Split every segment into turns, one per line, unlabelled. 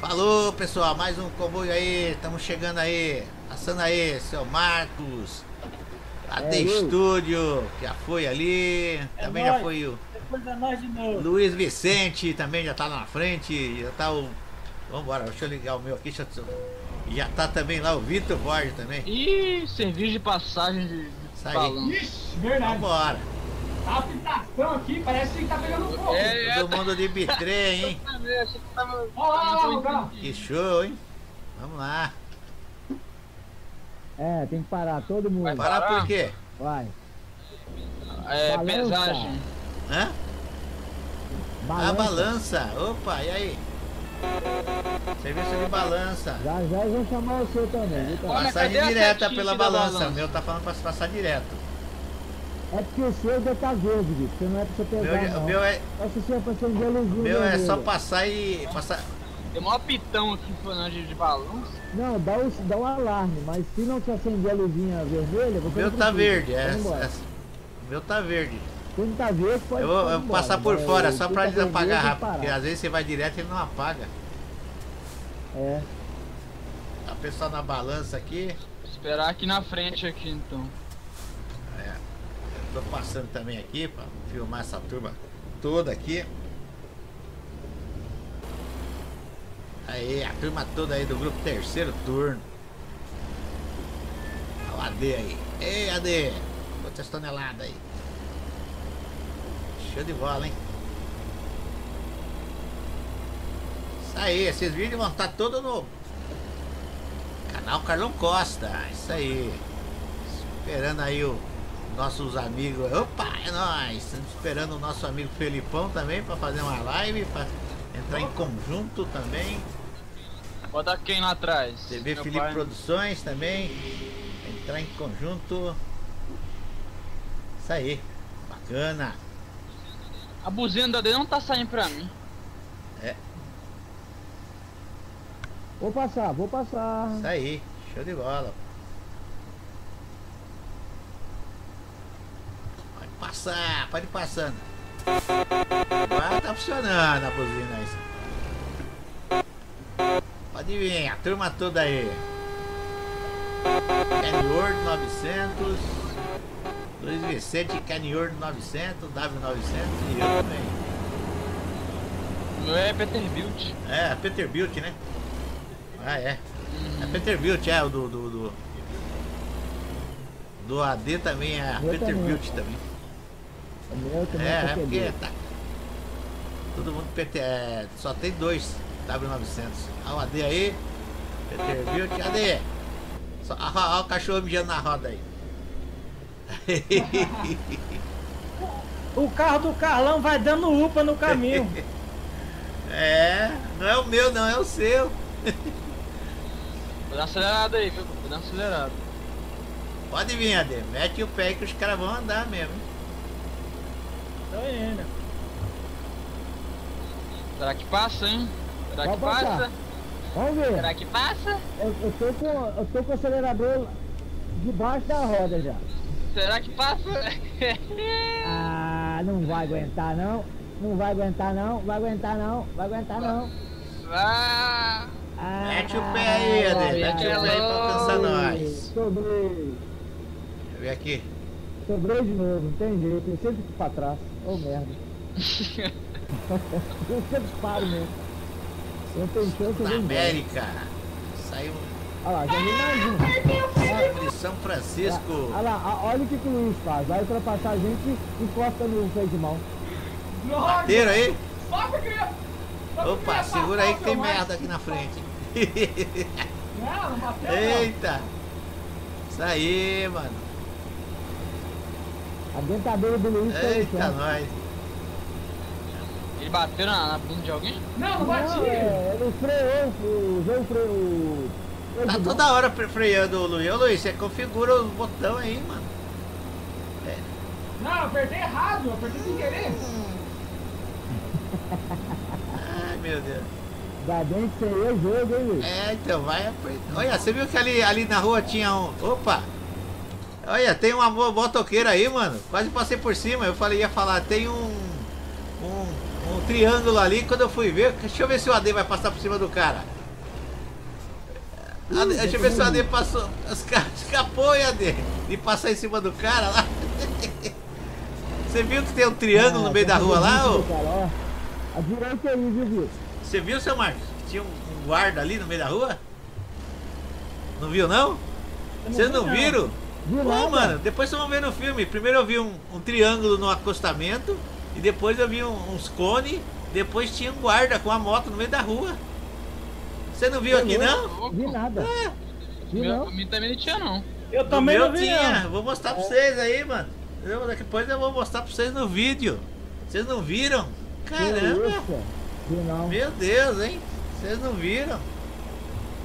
Falou pessoal, mais um comboio aí, estamos chegando aí, passando aí, seu Marcos, AD é, Estúdio, que já foi ali, é também nóis. já foi o
Depois é nós de novo.
Luiz Vicente, também já tá na frente, já tá o. Vambora, deixa eu ligar o meu aqui, eu... já tá também lá o Vitor Borges também.
Ih, serviço de passagem de,
de Ixi, verdade.
Vambora.
Tá a fitação aqui, parece que tá pegando fogo. É,
Todo mundo de bitrem, hein?
Olha lá,
Que show, hein? Vamos lá.
É, tem que parar, todo mundo. Vai
parar, parar por quê?
Vai.
É, balança. pesagem.
Hã? Balança. A balança. Opa, e aí? Serviço de balança.
Já já vou chamar o seu também.
É, passagem direta pela balança. balança. O meu tá falando pra passar direto.
É porque o seu já tá verde, Vitor. Você não é pra você pegar, meu,
não. O meu é...
Essa sua de luzinha.
O meu é só passar e... Passar...
Tem um pitão aqui falando de, de balanço.
Não, dá o, dá o alarme, mas se não te acender a luzinha vermelha...
O meu tá verde, é, é, O meu tá verde.
Quando tá verde, pode
Eu vou, eu vou passar por fora, só pra eles apagar rápido. Porque às vezes você vai direto e ele não apaga.
É.
Tá pessoal na balança aqui.
Vou esperar aqui na frente aqui então.
Tô passando também aqui para filmar essa turma toda aqui. Aí, a turma toda aí do grupo terceiro turno. Olha o AD aí. Ei, AD! Quantas toneladas aí? Show de bola, hein? Isso aí, esses vídeos vão estar todos no canal Carlão Costa. Isso aí. Esperando aí o nossos amigos. Opa, é nóis! Estamos esperando o nosso amigo Felipão também para fazer uma live, para entrar em conjunto também.
Bota quem lá atrás?
TV Meu Felipe pai. Produções também. Entrar em conjunto. Isso aí. Bacana.
A buzina dele não tá saindo pra mim.
É.
Vou passar, vou passar.
Isso aí. Show de bola. Passar, pode ir passando. Agora tá funcionando a buzina aí. Pode vir, a turma toda aí. Kenworth 900. Luiz Vicente Kenworth 900, W900 e eu também.
Não é Peterbilt.
É, Peterbilt, né? Ah, é. É Peterbilt, é o do, do, do, do AD também é Peterbilt também.
O também é,
é porque tá. Todo mundo PT, é, só tem dois W900. Olha o AD aí. Peterbilt, AD. Só, olha o cachorro mijando na roda aí.
o carro do Carlão vai dando upa no caminho.
é, não é o meu, não, é o seu.
Vou dar acelerado aí, viu? Vou dar acelerado.
Pode vir, AD. Mete o pé que os caras vão andar mesmo.
Tô indo.
Será que passa, hein? Será Pode que passar. passa?
Vamos ver.
Será que passa?
Eu, eu, tô com, eu tô com o acelerador debaixo da roda já.
Será que passa?
ah, não vai aguentar não. Não vai aguentar não. Vai aguentar não. Vai aguentar não.
Ah.
Ah, Mete o pé aí, Adê. Mete o pé aí pra alcançar nós.
Sobrei.
Deixa eu ver aqui.
Sobrei de novo, não tem jeito. Eu sempre fico pra trás. Ô oh, merda. eu sempre paro mesmo. Eu tenho chance
de América. Saiu.
Olha lá, já vi mais um.
De São Francisco.
Olha lá, olha o que, que o Luiz faz. Vai ultrapassar a gente e encosta no freio de mão.
Bateram aí?
Sobe, criança!
Opa, segura aí que tem merda aqui na frente.
Não, não bateu
Eita! Isso aí, mano.
A dentadura do Luiz
Eita, nós.
Ele bateu na, na bunda de alguém?
Não, não bati.
É, ele freou, usou o freio.
Tá toda hora freando o Luiz. Ô Luiz, você configura o botão aí, mano.
É. Não, eu apertei errado, eu apertei sem querer.
Ai, meu Deus.
Ainda bem que o jogo, hein, Luiz?
É, então vai apertar. Olha, você viu que ali, ali na rua tinha um. Opa! Olha, tem uma motoqueira aí, mano. Quase passei por cima. Eu falei, ia falar, tem um. Um, um triângulo ali, quando eu fui ver, deixa eu ver se o AD vai passar por cima do cara. AD, deixa eu ver se o AD passou. Os caras escapou, e AD? De passar em cima do cara lá. Você viu que tem um triângulo no meio da rua lá, ô?
A direita aí, viu, Vitor?
Você viu, seu Marcos? que Tinha um, um guarda ali no meio da rua? Não viu, não? Vocês não
não.
viram?
Viu
Pô,
nada?
mano, depois vocês vão ver no filme. Primeiro eu vi um, um triângulo no acostamento. E depois eu vi um- uns cones. Depois tinha um guarda com a moto no meio da rua. Você não viu aqui, não?
Vi nada. Vi
Meu,
não.
a mim também não tinha, não.
Eu
No
também
meu
não vi,
tinha.
não.
Vou mostrar pra vocês aí, mano. Eu- Depois eu vou mostrar pra vocês no vídeo. Vocês não viram? Caramba!
Vi não.
Meu Deus, hein? Vocês não viram?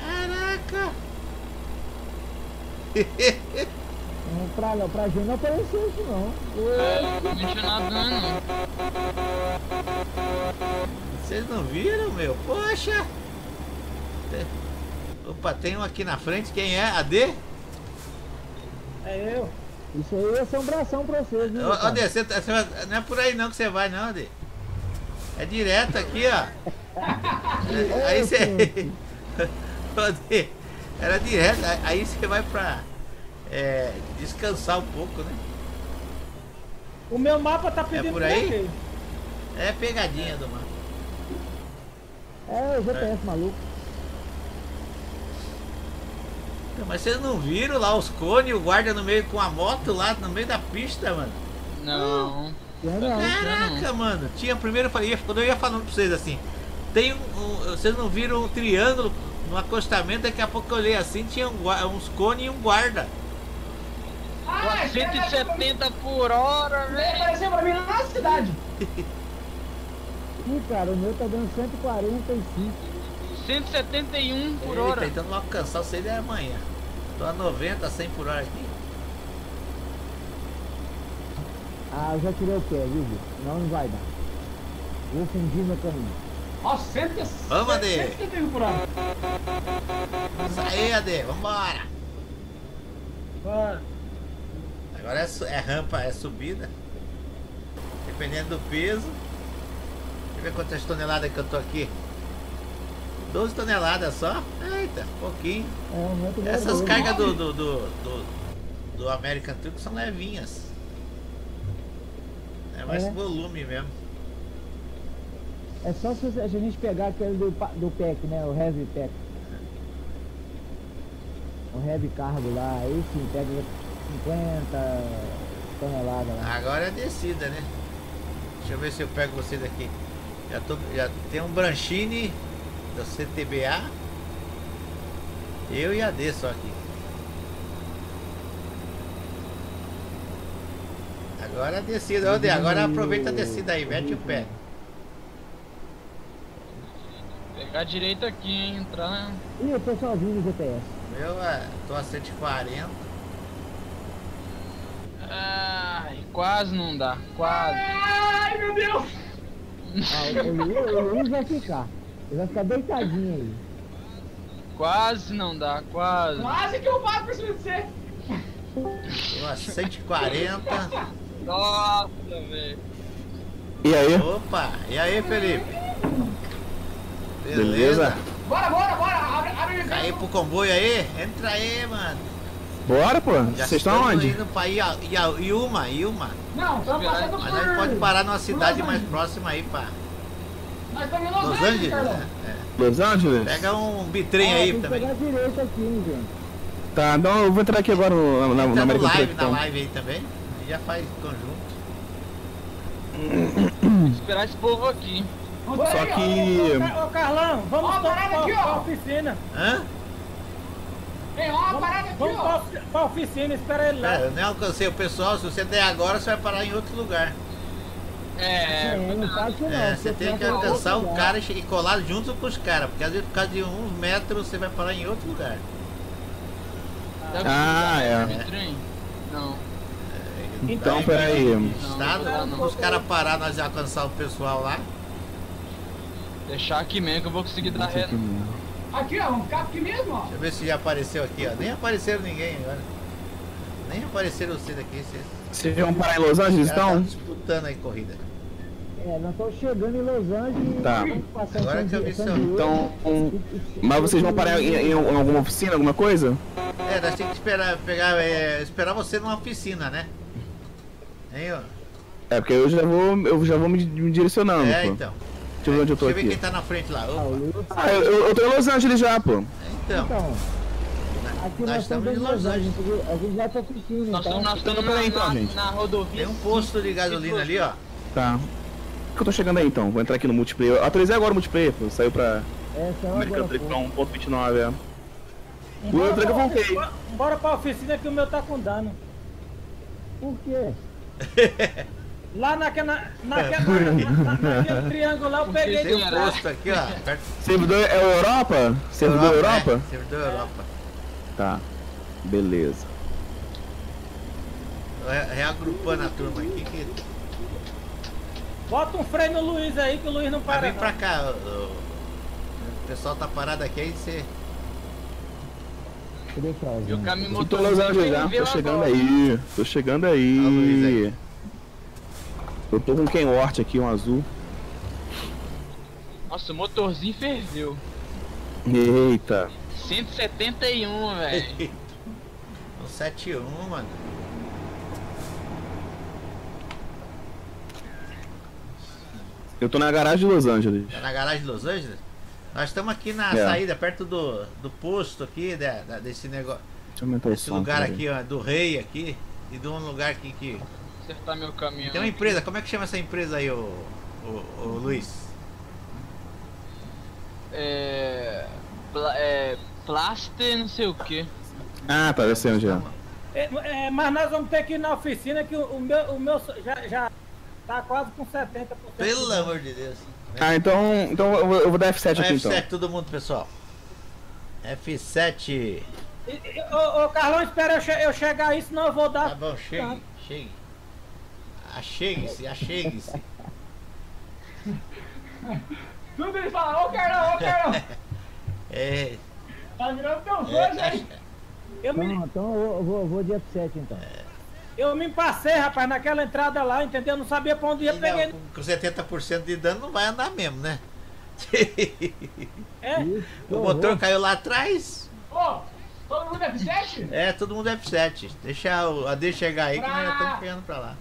Caraca!
Não, Pra, não, pra gente não apareceu isso não.
É, não tinha nada, não.
Vocês não viram, meu? Poxa! Opa, tem um aqui na frente. Quem é? AD?
É eu.
Isso aí é assombração pra vocês, viu?
Ô,
cara?
AD, você, tá- você não é por aí não que você vai, não, AD. É direto aqui, ó. É, Aí você. Ô, AD, era direto. aí- Aí você vai pra. É, descansar um pouco, né?
O meu mapa tá pedindo
por aí? É pegadinha do mapa.
É o GPS maluco.
Mas vocês não viram lá os cones, o guarda no meio com a moto lá no meio da pista, mano?
Não.
Eu não.
Caraca, mano. Tinha primeiro, eu falei, quando eu ia falando pra vocês assim, tem um, um- vocês não viram um triângulo no acostamento, daqui a pouco eu olhei assim, tinha um uns cones e um guarda.
Ah,
170 por hora, velho.
Apareceu pra mim lá na cidade.
Ih, cara, o meu tá dando 145.
171 por
Ele
hora.
tentando alcançar vocês é amanhã. Tô a 90, 100 por hora aqui.
Ah, eu já tirei o pé, viu? Não, não vai dar. Vou fingir meu caminho.
Ó, 100
Vamos, Adê.
171 por hora.
Isso aí, AD, vambora.
Bora.
Agora é, é rampa, é subida. Dependendo do peso. Deixa eu ver quantas toneladas que eu tô aqui. 12 toneladas só? Eita, pouquinho.
É,
Essas
é doido.
cargas do, do, do, do, do American Truck são levinhas. É mais
É.
volume mesmo.
É só se a gente pegar aquele do, do PEC, né? O Heavy PEC. O Heavy Cargo lá, aí sim, pega 50 toneladas lá.
Agora é descida, né? Deixa eu ver se eu pego vocês aqui. Já, tô, já tem um Branchini da CTBA. Eu e a D só aqui. Agora é descida, ô D, agora aproveita a descida aí, mete o pé.
Pegar direito aqui, hein? Entrar.
Ih, eu tô sozinho no GPS.
Eu é, tô a 140.
Ai, quase não dá. Quase.
Ai, meu Deus.
Ah, o, Luiz vai ficar. Ele vai ficar deitadinho aí.
Quase não dá. Quase.
Quase que eu bato por cima de você.
Tô a 140.
Nossa, velho.
E aí?
Opa, e aí Felipe?
Beleza?
Bora, bora, bora. Abre, abre o
Cair pro comboio aí? Entra aí, mano.
Bora, pô.
Já
Vocês estão onde?
indo pra Ia- Ia- Iuma, Iuma.
Não, estamos passando por...
Mas a gente pode parar numa cidade
Los
mais
Angeles.
próxima aí, pá.
Nós estamos em Los,
Los
Angeles,
Angeles?
Carlão.
né? É.
Los Angeles?
Pega um bitrem
Ah,
aí
tem que
também.
pegar direito aqui, hein, gente.
Tá, então eu vou entrar aqui agora no, na, na,
Entra
na
no
American
live,
Truck.
na
então.
live aí também. Já faz conjunto.
Esperar esse povo aqui.
Vamos
Só
aí,
que.
Ô, Carlão, vamos
parada
pra,
aqui, ó.
oficina.
Hã?
Tem aqui,
Vamos
ó.
pra, pra oficina, espera ele lá.
É, eu nem alcancei o pessoal. Se você der agora, você vai parar em outro lugar.
É,
É, não faz isso não.
É, você tem que alcançar o cara e e colar junto com os caras. Porque às vezes por causa de uns metros você vai parar em outro lugar.
Ah, é.
Não.
Então,
Aí,
peraí.
Estado,
Não, não.
os caras parar, nós alcançar o pessoal lá.
Deixar aqui mesmo que eu vou conseguir dar reta.
Aqui, ó, ficar aqui mesmo, ó.
Deixa eu ver se já apareceu aqui, ó. Nem apareceram ninguém agora. Nem apareceram vocês aqui. Vocês
Vocês vão parar em Los Angeles então?
tá disputando aí corrida.
É, nós estamos chegando em Los Angeles.
Tá.
Agora que eu vi seu-.
Então, um, mas vocês vão parar em, em- em alguma oficina, alguma coisa?
É, nós temos que esperar, pegar, é, esperar você numa oficina, né? Hein, ó?
É, porque eu já vou, eu já vou me, me direcionando,
É,
pô.
então.
Deixa eu ver onde eu tô
Deixa eu ver
aqui.
quem tá na frente lá.
Ah, Luiz-
Ah, eu, eu, eu tô em Los Angeles já, pô.
Então,
Então, aqui
nós
nós estamos em Los Angeles. A gente vai pra oficina,
Nós
então.
estamos estamos
Então,
na,
então,
na,
gente.
na rodovia.
tem um posto de gasolina ali, ó.
Tá. Que eu tô chegando aí então, vou entrar aqui no multiplayer. Eu atualizei agora o multiplayer, pô. Saiu pra
é
American
agora.
Truck
pô.
pra 1.29, é. O
Bora
outro que eu voltei.
bora- Bora pra oficina que o meu tá com dano.
Por quê?
Lá naquela, naquela, na, na, naquele triângulo lá eu peguei
Tem
de
um posto aqui, ó. Perto
Servidor é o Europa? Servidor Europa?
né? Servidor Europa.
Tá. Beleza.
Re- Reagrupando a turma aqui que.
Bota um freio no Luiz aí que o Luiz não
Mas
para.
vem
não.
pra cá, o, pessoal tá parado aqui aí você.
E o caminho
Eu tô em
motor
Angeles já, tô chegando aí. Tô chegando
Ó, Luiz
aí. Eu tô com um Kenworth aqui, um azul.
Nossa, o motorzinho ferveu.
Eita.
171, velho.
Um 71, mano.
Eu tô na garagem de Los Angeles.
Tá na garagem de Los Angeles? Nós estamos aqui na
É.
saída, perto do, do posto aqui, da, da- desse negócio.
Deixa eu aumentar o
Desse
som.
lugar aqui, ó, do rei aqui. E de um lugar aqui que.
Acertar meu caminhão.
Tem uma empresa, como é que chama essa empresa aí, ô, ô, ô Luiz?
É. Pla, é. Plaster, não sei o que.
Ah, tá descendo já.
É, é, mas nós vamos ter que ir na oficina que o, o meu, o meu já, já tá quase com 70%.
Pelo amor de Deus.
Ah, então, então eu vou, eu vou dar F7 aqui
F7,
então.
todo mundo, pessoal. F7.
E- e- Ô, ô Carlão, espera eu, che- eu chegar aí, senão eu vou
Tá
dar.
bom, chegue, chegue. Achegue-se, achegue-se.
Tudo ele fala, ô Carlão, ô Carlão.
É,
Tá virando teu fã,
é,
gente.
Eu me,
Então, então eu vou- vou, de F7 então.
eu me passei, rapaz, naquela entrada lá, entendeu? Não sabia pra onde ia,
não,
peguei.
com- com 70% de dano não vai andar mesmo, né?
É,
que
o
horror.
motor caiu lá atrás.
Ô, todo mundo é F7?
É, todo mundo F7. Deixa o AD chegar aí que nós estamos chegando pra lá.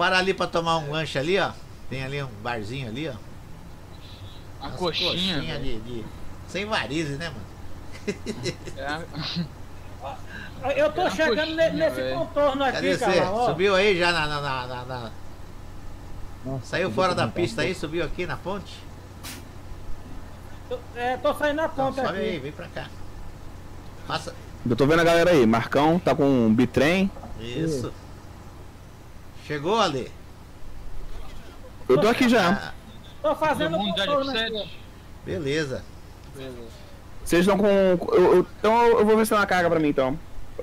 Vou parar ali pra tomar um lanche ali, ó. Tem ali um barzinho ali, ó.
A
Umas
coxinha.
coxinha de, de- Sem varizes, né, mano?
É,
eu tô
É
chegando
coxinha,
ne- nesse
velho.
contorno
Cadê
aqui,
você?
Carlão. ó.
Subiu aí já na. na- na- na-
Nossa,
Saiu fora da pista aí, subiu aqui na ponte?
Tô- É, tô saindo na
Então,
ponta
sobe aí,
aqui.
vem pra cá. Passa.
Eu tô vendo a galera aí. Marcão tá com um bitrem.
Isso. Chegou ali.
Eu tô aqui já.
Tô fazendo
de
contorno aqui. ó.
F7.
beleza.
Beleza.
Vocês estão com. eu- eu- então eu vou ver se tem uma carga pra mim então.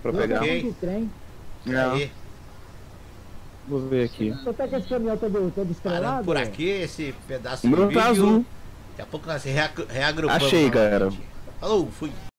Pra
Não,
pegar.
Ok.
de trem.
É,
Aí,
vou ver aqui.
Você tá com esse caminhão todo, todo estrelado?
parando por aqui, esse pedaço
O
de
meu
vídeo.
tá azul.
Daqui a pouco nós se reagru- reagrupamos.
Achei,
novamente.
galera.
Falou, fui.